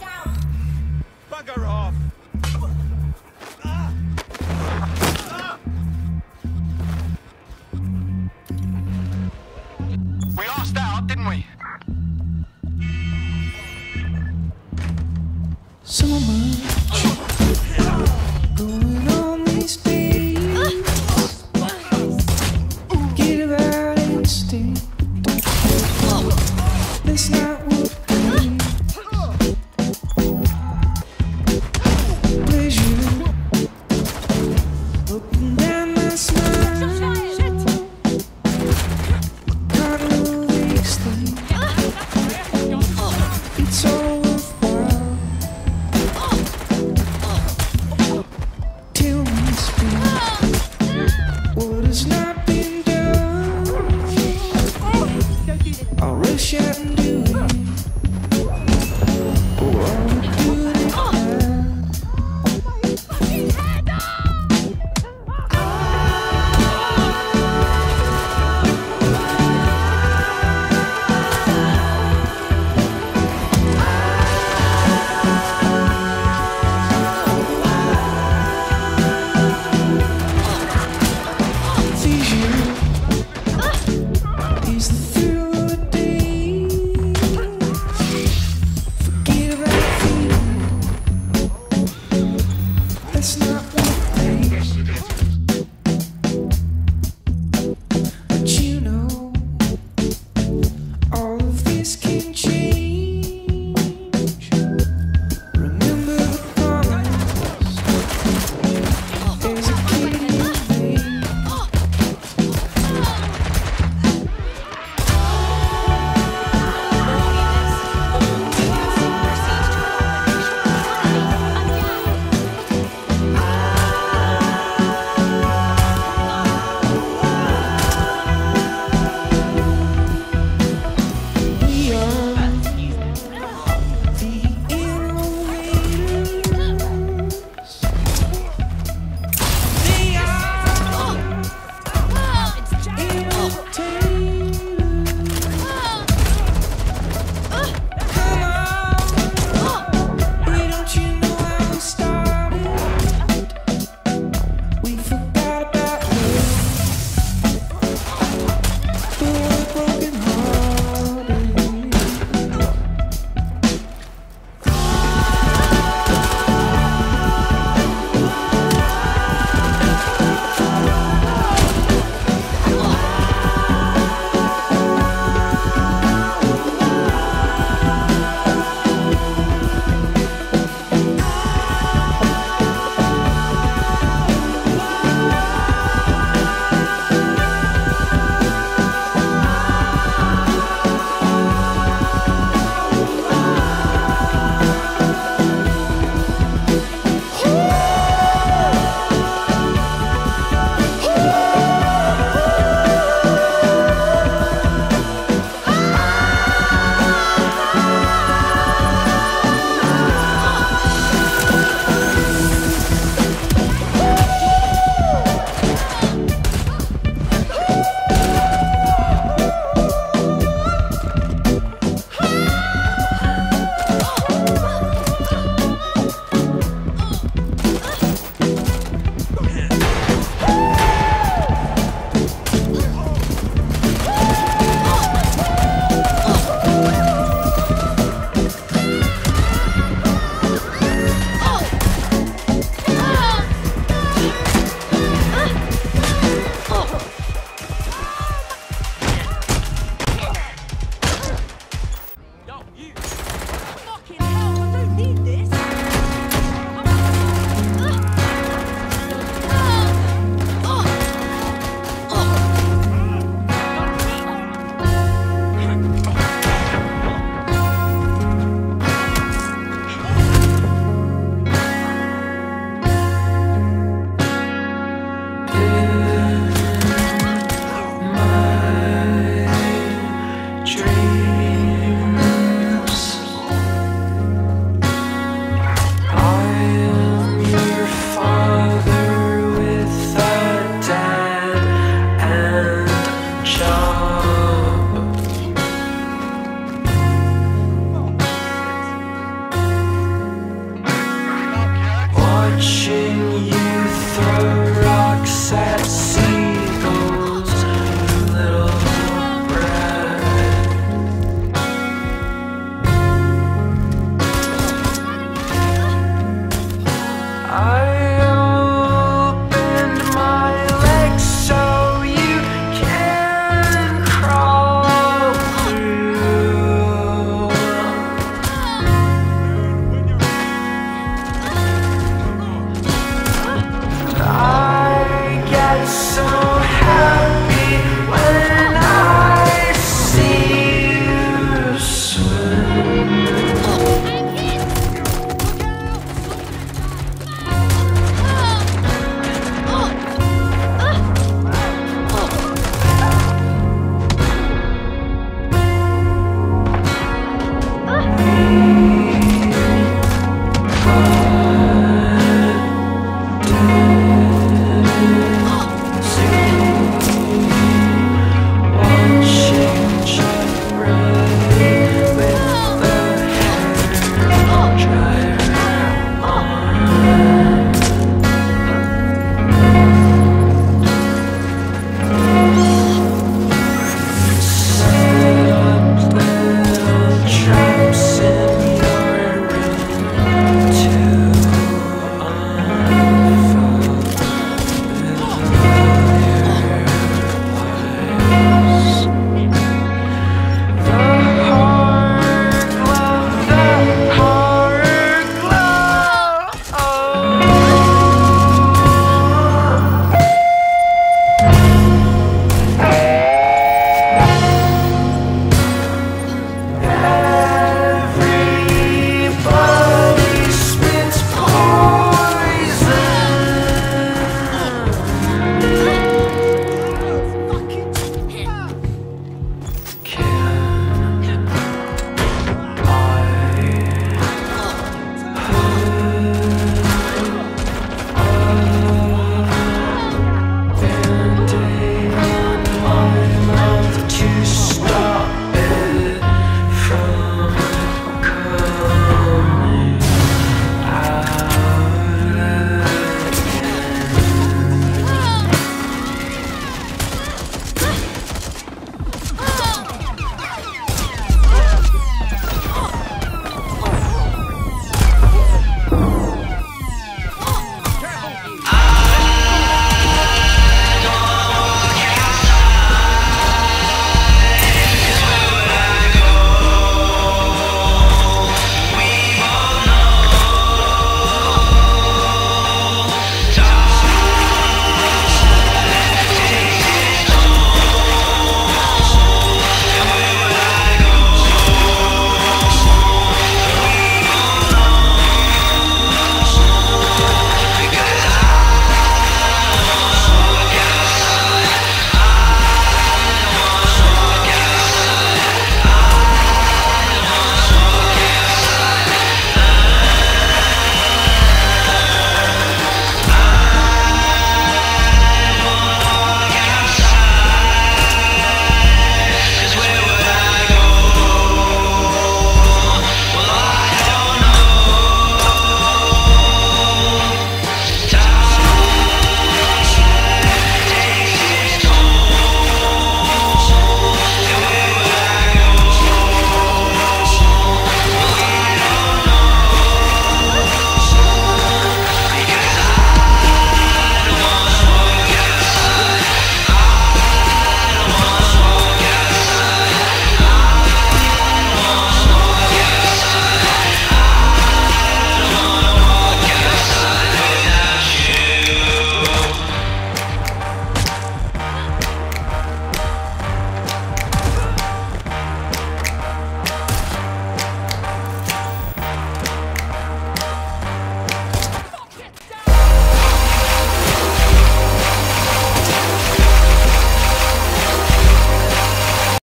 down.